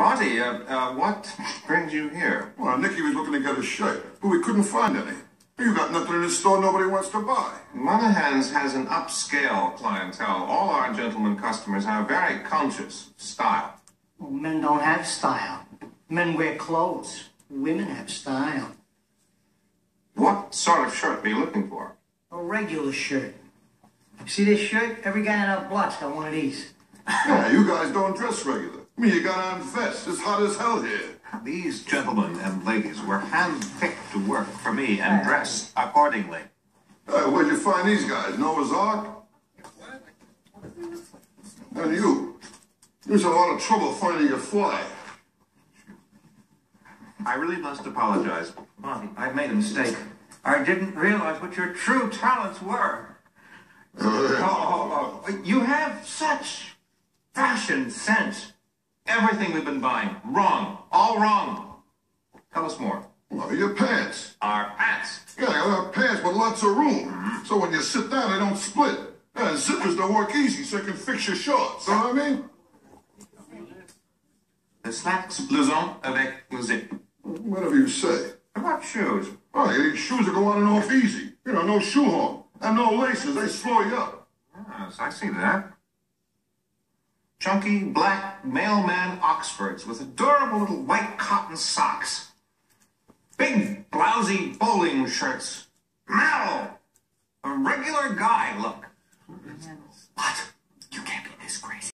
Monty, uh, uh, what brings you here? Well, Nicky was looking to get a shirt, but we couldn't find any. You got nothing in the store nobody wants to buy. Monahan's has an upscale clientele. All our gentlemen customers have very conscious style. Well, men don't have style. Men wear clothes. Women have style. What sort of shirt are you looking for? A regular shirt. See this shirt? Every guy in our block's got one of these. Yeah, you guys don't dress regular. I mean, you got on vests. It's hot as hell here. These gentlemen and ladies were handpicked to work for me and dress accordingly. Hey, where'd you find these guys? Noah's Ark? And you. There's a lot of trouble finding your fly. I really must apologize. Monty, I made a mistake. I didn't realize what your true talents were. Oh, oh, oh. You have such fashion sense. Everything we've been buying, wrong. All wrong. Tell us more. Well, your pants. Our pants. Yeah, I got pants with lots of room. Mm-hmm. So when you sit down, they don't split. And zippers don't work easy, so you can fix your shorts. You know what I mean? The slacks blouson avec le zip. Whatever you say. About shoes? Oh, need shoes that go on and off easy. You know, no shoehorn. And no laces. They slow you up. Yes, I see that. Chunky black mailman Oxfords with adorable little white cotton socks. Big blousy bowling shirts. Metal.